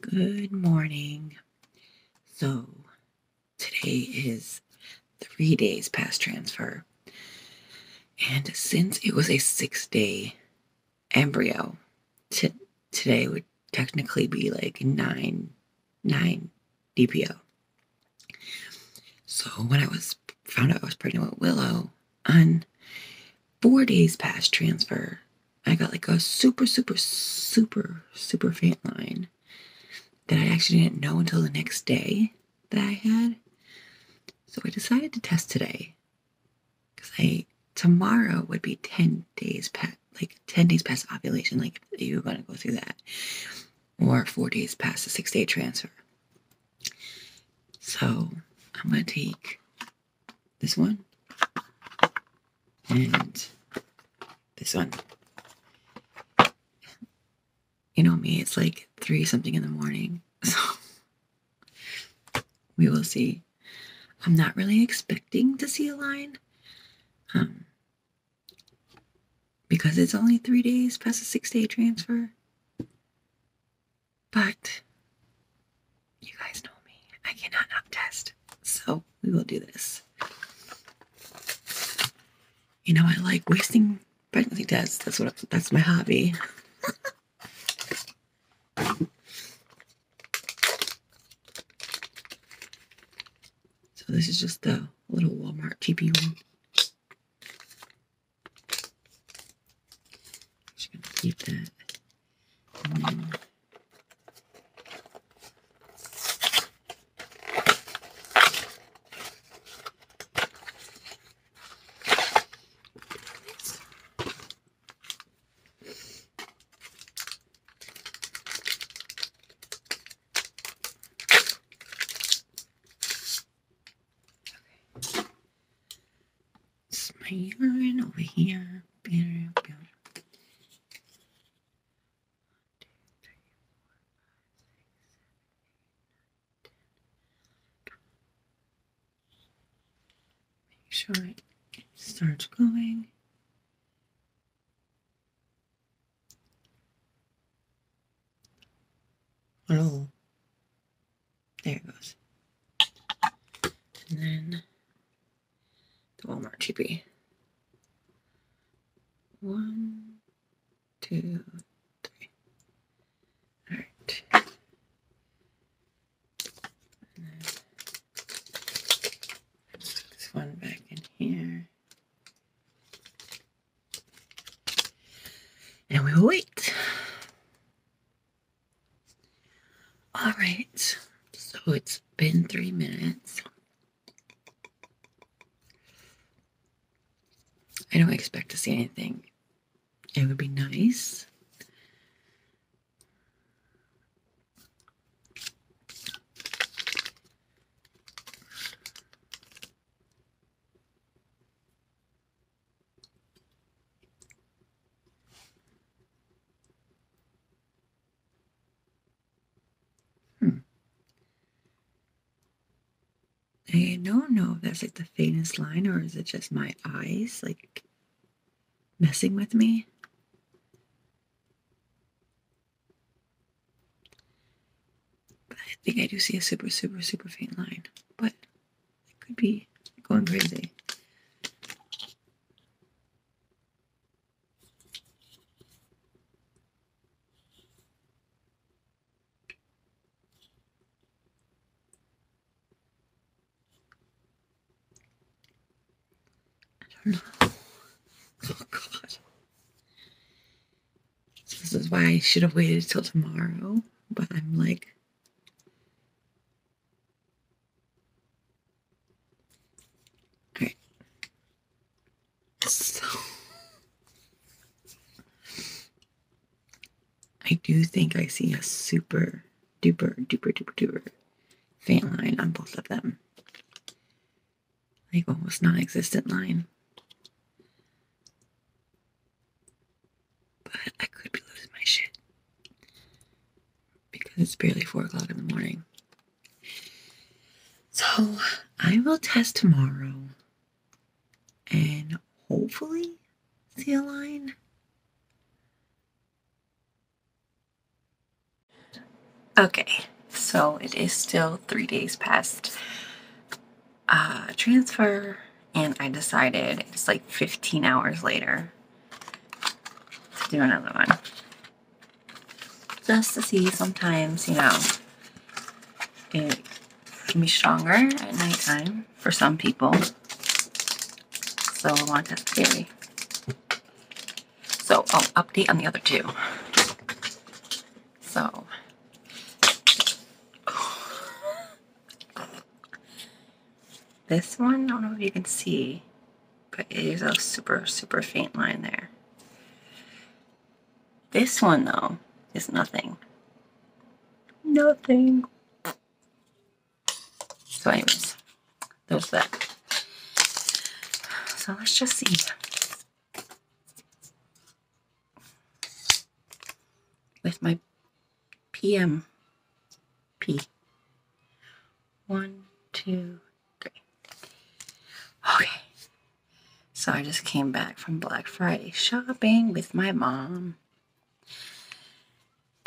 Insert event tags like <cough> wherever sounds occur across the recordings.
Good morning. So, today is three days past transfer. And since it was a six day embryo, t- today would technically be like nine, nine DPO. So, when I was found out I was pregnant with Willow, on four days past transfer, I got like a super, super, super, super faint line that I actually didn't know until the next day that I had. So I decided to test today because I tomorrow would be 10 days past like 10 days past ovulation like you're going to go through that or 4 days past the 6 day transfer so i'm going to take this one and this one you know me, it's like three something in the morning. <laughs> So we will see. I'm not really expecting to see a line. Um, because it's only three days past the six day transfer. But you guys know me. I cannot not test. So we will do this. You know, I like wasting pregnancy tests. That's what that's my hobby. So this is just the little Walmart cheapy one. Just gonna keep that. And then It's my urine over here. Better, better. Make sure it starts going. There it goes. And then the Walmart cheapie. One, two, three. All right. And then put this one back in here. And we will wait. All right. So it's been three minutes. I don't expect to see anything. It would be nice. Hmm. I don't know if that's like the faintest line or is it just my eyes like messing with me? But I think I do see a super, super, super faint line. But it could be going crazy. I don't know. Oh god. So this is why I should have waited till tomorrow. But I'm like. So I do think I see a super duper duper duper duper faint line on both of them. Like almost non existent line. But I could be losing my shit. Because it's barely four o'clock in the morning. So I will test tomorrow and hopefully see a line. Okay, so it is still three days past uh, transfer, and I decided it's like 15 hours later to do another one. Just to see sometimes, you know, it can be stronger at nighttime for some people. So I want to theory. So, oh, update on the other two. So, <sighs> this one, I don't know if you can see, but it is a super, super faint line there. This one, though, is nothing. Nothing. So anyways, there's that. So let's just see. With my PM P. One, two, three. Okay. So I just came back from Black Friday shopping with my mom.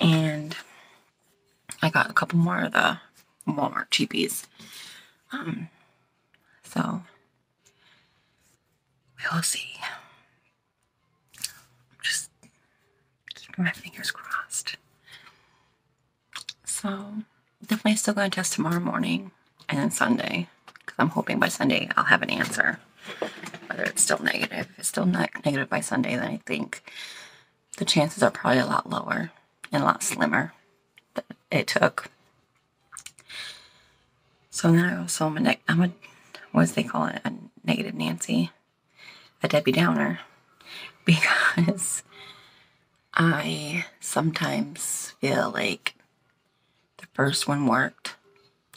And I got a couple more of the Walmart cheapies. Um, so we'll see. Just keeping my fingers crossed. So definitely still going to test tomorrow morning and then Sunday because I'm hoping by Sunday I'll have an answer. Whether it's still negative. If it's still not negative by Sunday, then I think the chances are probably a lot lower and a lot slimmer. But it took so I also am a, I'm a, what does they call it? A negative Nancy, a Debbie Downer, <laughs> because I sometimes feel like the first one worked,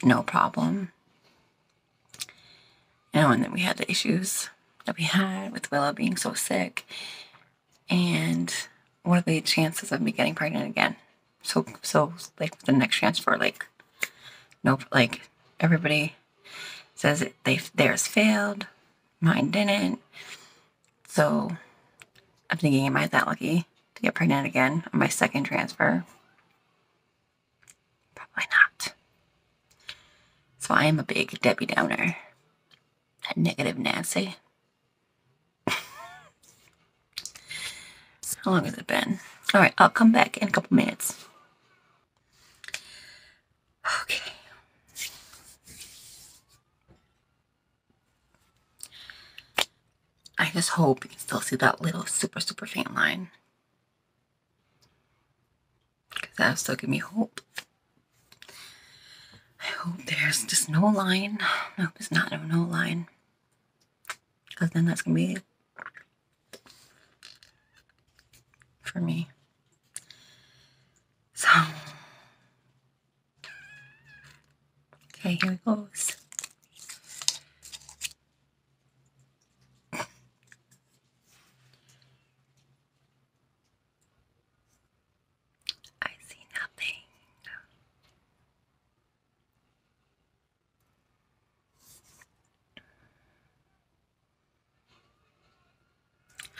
no problem. You know, and then we had the issues that we had with Willow being so sick. And what are the chances of me getting pregnant again? So, so like the next transfer, like, nope, like everybody says it, they theirs failed, mine didn't. So I'm thinking, am I that lucky to get pregnant again on my second transfer? Probably not. So I am a big Debbie Downer, a negative Nancy. How long has it been? All right, I'll come back in a couple minutes. Okay. I just hope you can still see that little super, super faint line. Because that'll still give me hope. I hope there's just no line. No, it's not no, no line. Because then that's going to be for me. So, okay, here goes. I see nothing.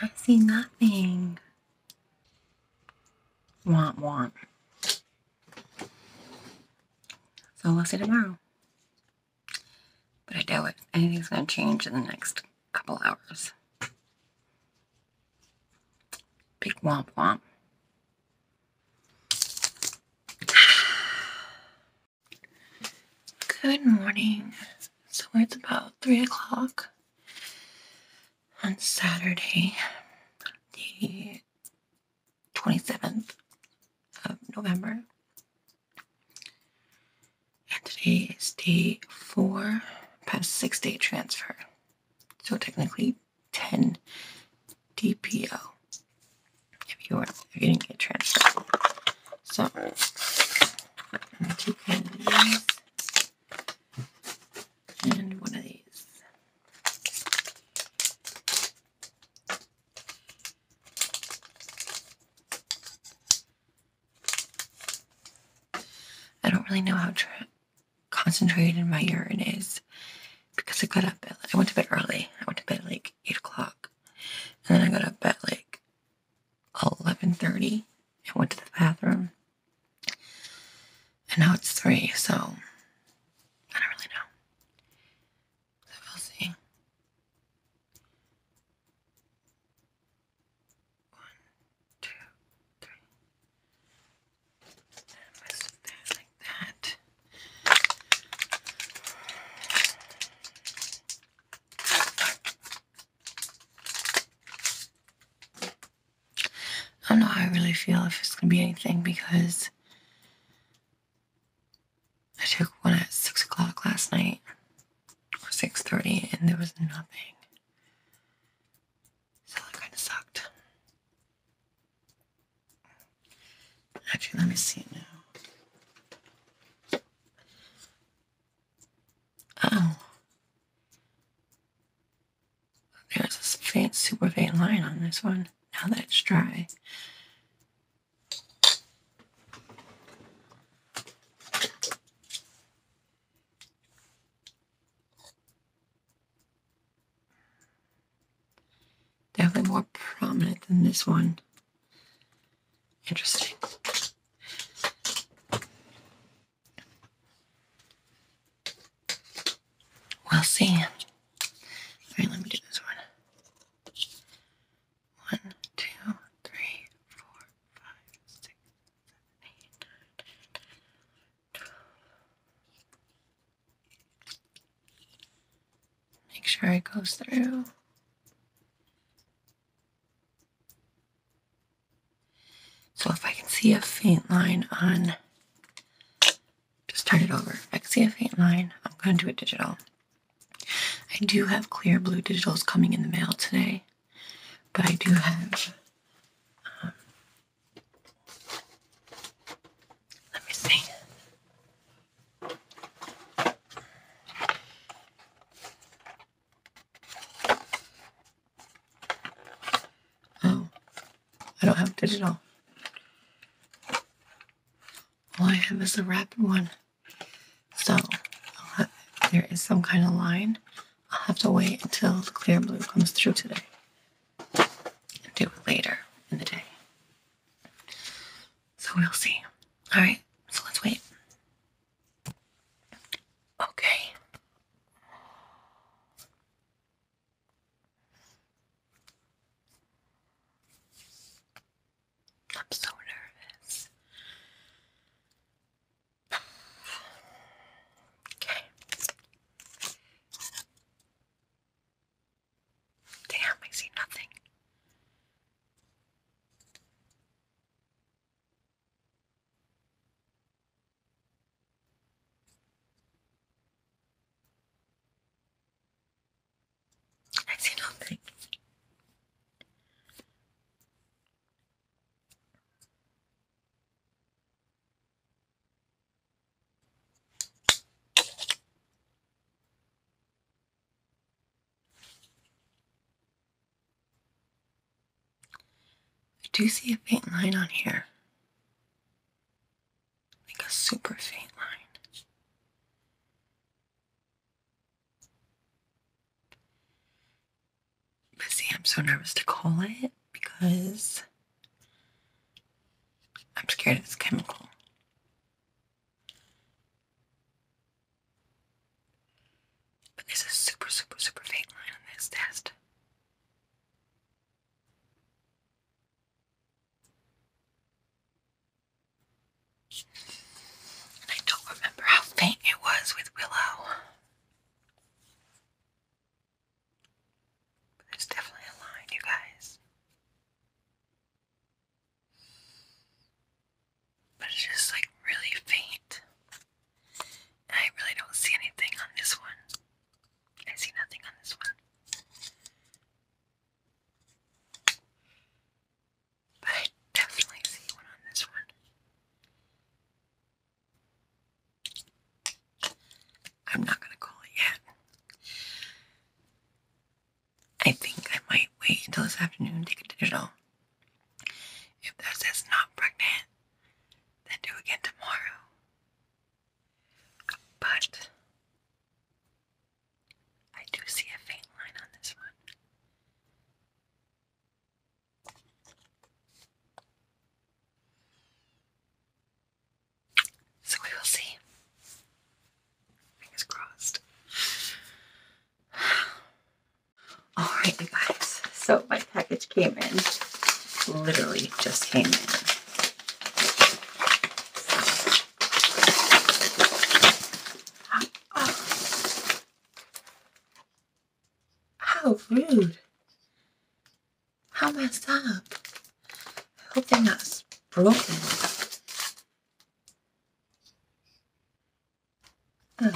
I see nothing. Want, want. So we'll see tomorrow. But I doubt it. Anything's going to change in the next couple hours. Big womp womp. <sighs> Good morning. So it's about 3 o'clock on Saturday, the 27th of November. And today is day four past six day transfer. So technically 10 DPO if you were if you didn't get transferred. So these and one of these. I don't really know how tra- concentrated my urine is because I got up I went to bed early. I went to bed at like 8 o'clock. And then I got up at like 11.30 and went to the bathroom. And now it's 3, so I don't really know. So we'll see. One, two, three. And rest of that like that. I don't know how I really feel if it's gonna be anything because I took one at six o'clock last night or six thirty and there was nothing. So it kinda sucked. Actually let me see it now. Oh. There's a faint, super faint line on this one now that it's dry. Definitely more prominent than this one. Interesting. We'll see. All right, let me do this one. One, two, three, four, five, six, seven, eight, nine, ten, twelve. Make sure it goes through. So if I can see a faint line on, just turn it over. I can see a faint line, I'm going to do it digital. I do have Clearblue digitals coming in the mail today, but I do have. Um, let me see. Oh, I don't have digital. All I have is the rapid one. So, there is some kind of line. I'll have to wait until the Clearblue comes through today. And do it later in the day. So we'll see. Alright, so let's wait. Okay. I'm so nervous. Okay. Damn, I see nothing. I see nothing. Do see a faint line on here. Like a super faint line. But see, I'm so nervous to call it because I'm scared it's chemical. do see a faint line on this one. So we will see. Fingers crossed. <sighs> Alright, you guys. So my package came in. Literally just came in. Broken. Ugh.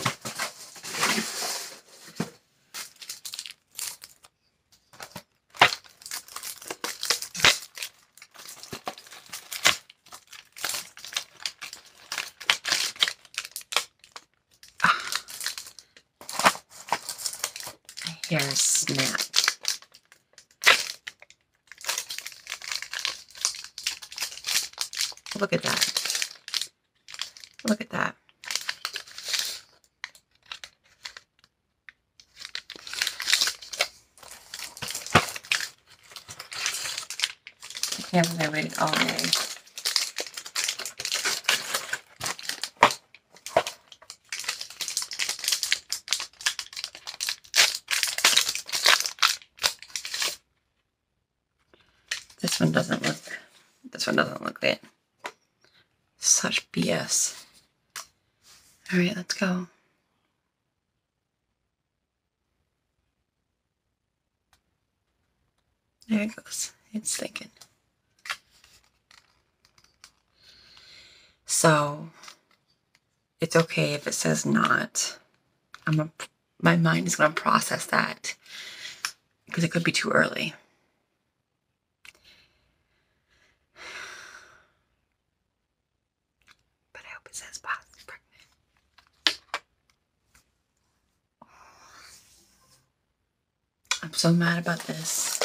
My hair is snapped. Look at that. Look at that. I can't believe I waited all day. This one doesn't look, this one doesn't look it. Such BS. All right, let's go. There it goes. It's thinking. So it's okay if it says not. I'm a, my mind is going to process that because it could be too early. But I hope it says positive pregnant. I'm so mad about this.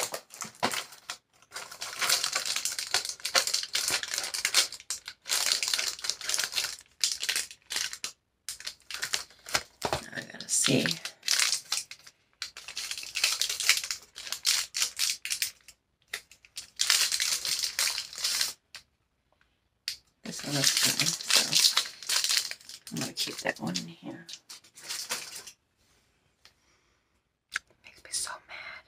Now I gotta see. This one so I'm gonna keep that one in here. Makes me so mad.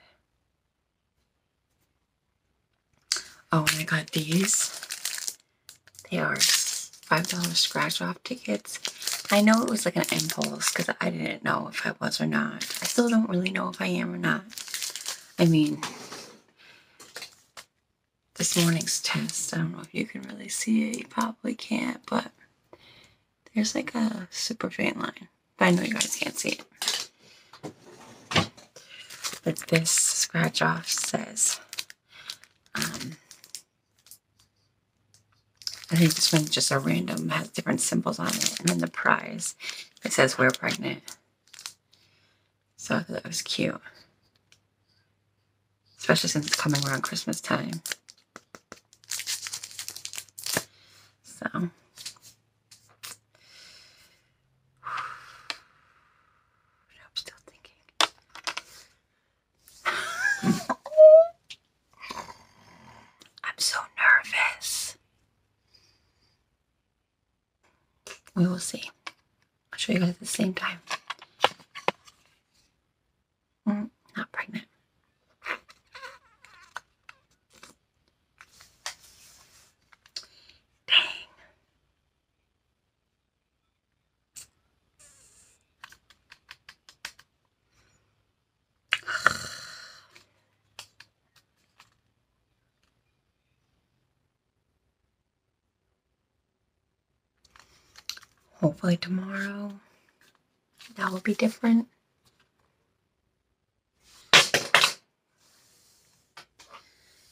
Oh, and I got these. They are five dollar scratch off tickets. I know it was like an impulse because I didn't know if I was or not. I still don't really know if I am or not. I mean, this morning's test, I don't know if you can really see it. You probably can't, but there's like a super faint line. But I know you guys can't see it. But this scratch off says, um, I think this one's just a random, has different symbols on it. And then the prize, it says we're pregnant. So I thought that was cute. Especially since it's coming around Christmas time. So. <sighs> I'm still thinking. <laughs> I'm so nervous. We will see. I'll show you guys at the same time. Mm, not pregnant. Dang. Tomorrow that will be different.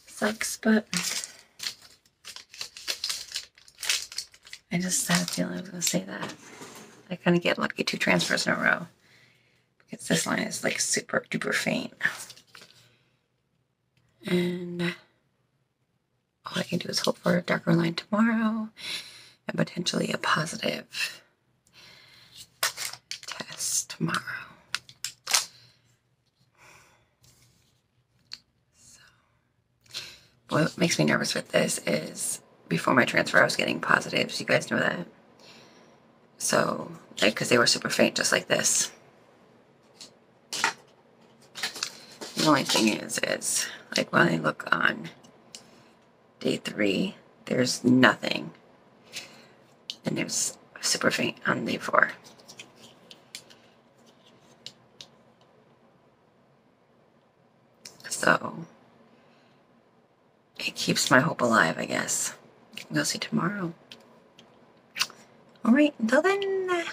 Sucks, but I just had a feeling I was gonna say that. I kind of get lucky two transfers in a row because this line is like super duper faint. And all I can do is hope for a darker line tomorrow and potentially a positive tomorrow. So, what makes me nervous with this is before my transfer, I was getting positives. You guys know that. So, like, because they were super faint, just like this. The only thing is, is like when I look on day three, there's nothing. And there's super faint on day four. So it keeps my hope alive, I guess. We'll see tomorrow. All right, until then.